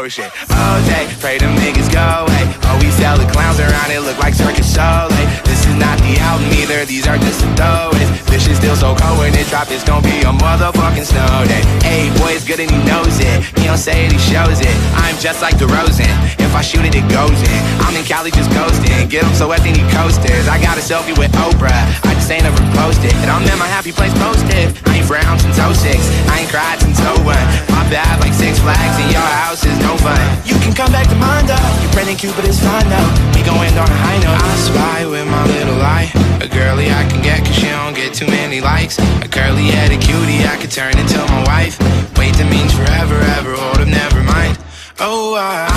OJ, pray them niggas go away. Oh, we sell the clowns around it, look like circus show. This is not the album either, these are just the throwaways. This shit still so cold when it drop, it's gonna be a motherfucking snow day. Hey, boy, it's good and he knows it. He don't say it, he shows it. I'm just like DeRozan. If I shoot it, it goes in. I'm in Cali just coasting. Get him so wet, then he coasters. I got a selfie with Oprah. I just ain't ever posted. And I'm in my happy place posted. I ain't frowned since 06. I ain't cried since 01 bad like Six Flags and your house is no fun. You can come back to mine You're pretty cute, but it's fine though. We going end on a high note. I spy with my little eye. A girly I can get cause she don't get too many likes. A curly headed cutie I could turn into my wife. Wait, that means forever, ever, hold up, never mind. Oh, I.